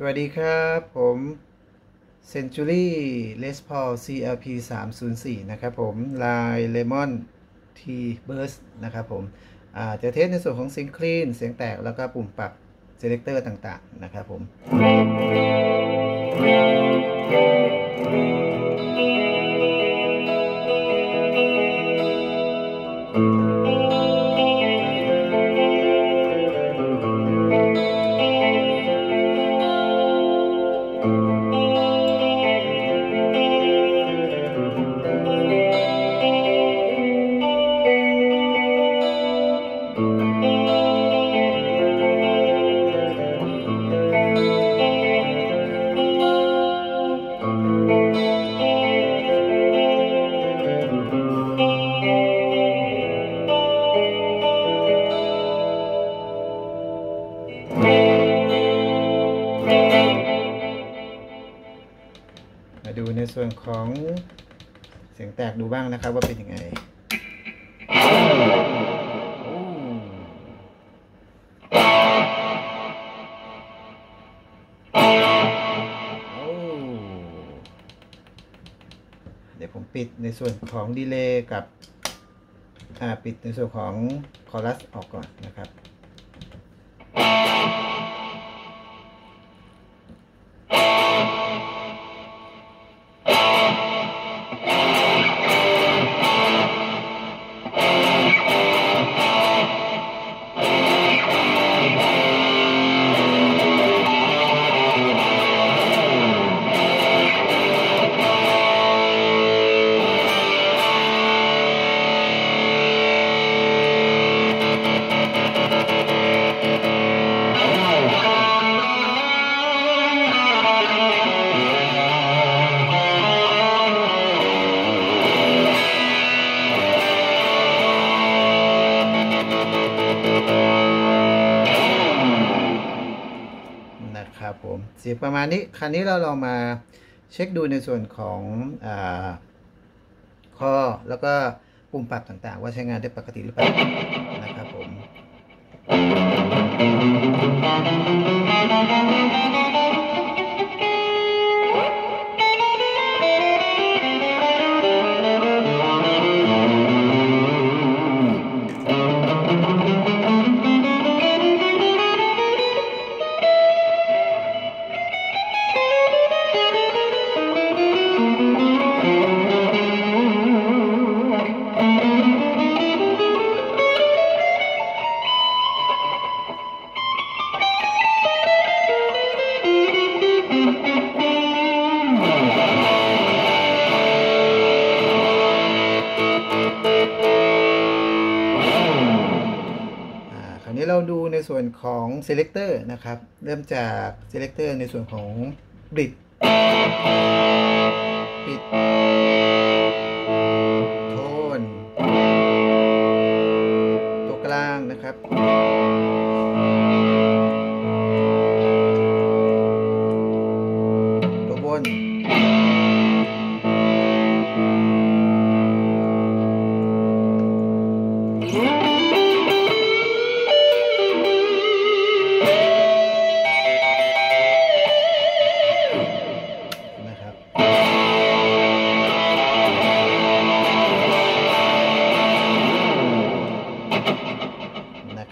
สวัสดีครับ ผม Century Les Paul CLP 304 นะครับผม ลาย Lemon T Burst นะครับผมจะเทสในส่วนของเสียงคลีน เสียงแตกแล้วก็ปุ่มปรับ Selector ต่าง ๆ นะครับผม มาดูในส่วนของเสียงแตกดูบ้างนะครับว่าเป็นยังไงเดี๋ยวผมปิดในส่วนของดีเลย์กับปิดในส่วนของคอรัสออกก่อนนะครับ นะครับผมเสียงประมาณนี้คราวนี้เราลองมาเช็คดูในส่วนของอข้อแล้วก็ปุ่มปรับต่างๆ ว่าใช้งานได้ปกติหรือเปล่านะครับผม เราดูในส่วนของ selector นะครับ เริ่มจาก selector ในส่วนของ bridge ปิด โทน ตัวกลางนะครับ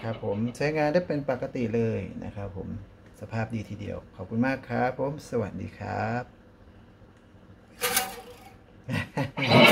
นะครับผมใช้งานได้เป็นปกติเลยนะครับผมสภาพดีทีเดียว ขอบคุณมากครับผมสวัสดีครับ